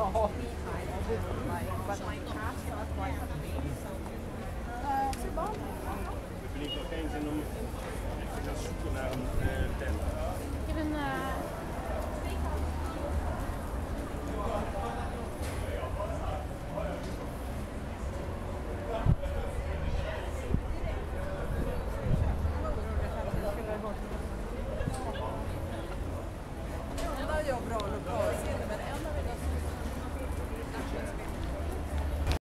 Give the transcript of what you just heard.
Oh. Uh,